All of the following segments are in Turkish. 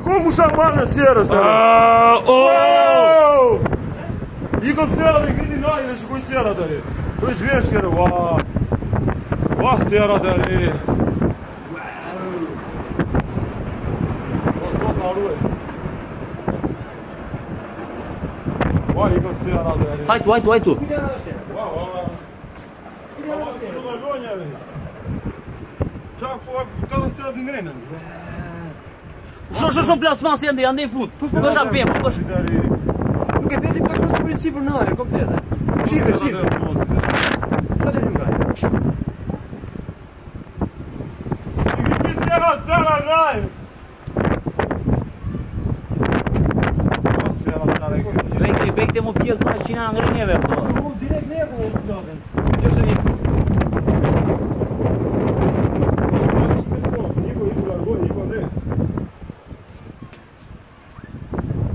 Como chamar na Sierra, Sérgio? Ah, oh! Igor Sierra, Ingrid Noy, eles conheceram, Dari. Dois vezes, Sierra, uau! Uau, Sierra, Dari! Hajde, hajde, hajde tu. Ide na vse. Ide na vse. Čak, ovo je tala se odinrena. Jo, shumë plasmas e ndi, ende, i fund Nuk është apem, nuk Nuk e peti pas është për e në kompleta. komplete Shive, Sa të nga e? Bekte mu pjellë të maqina në ngrënjeve, po. Direkt ne po, po, po, po, po, po, po, po, po,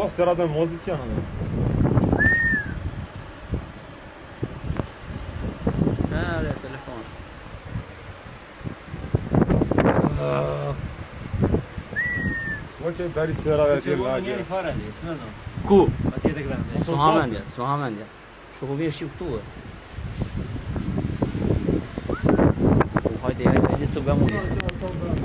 Ah. a Bă, seara de moziciană. Are telefon. Voce beri seara de lagă. Cu? Sunt hamende, sunt hamende. Și o vei și tu. Haide, haide, haide să bem unul.